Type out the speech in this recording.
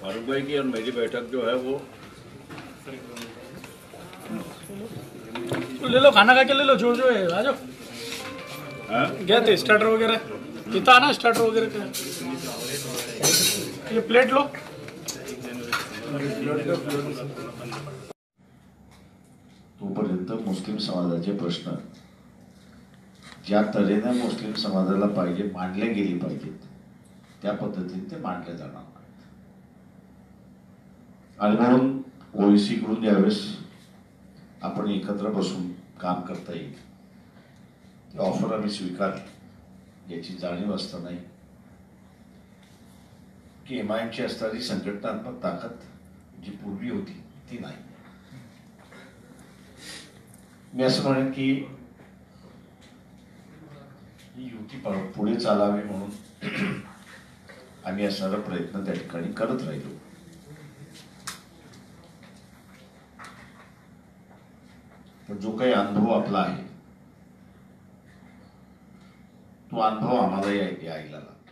फारूक भाई की और मेरी बैठक जो है वो। ले लो खाना खा के ले लो जो जो है आ जाओ। हाँ? गया थे स्टार्टर वगैरह? इथं आना स्टार्टर वगैरह का। ये प्लेट लो। तोपर्यंत मुस्लिम समाजाचे प्रश्न. ज्या तऱ्हेने मुस्लिम समाजाला पाहिजे मांडले गेले पाहिजेत त्या पद्धतीने ते मांडले जाणार. आणि म्हणून ओएसी कडून ज्यावेळेस आपण एकत्र बसून काम करता येईल. ती ऑफर आम्ही स्वीकारली याची जाणीव असतानाही. की एम आय एमची असणारी संघटनात्मक ताकद जी पूर्वी होती ती नाही. मी असं म्हणेन की ही युती पुढे चालावी म्हणून आम्ही असणारा प्रयत्न त्या ठिकाणी करत राहिलो. पण जो काही अनुभव आपला आहे तो अनुभव आम्हालाही आहे यायला लागतो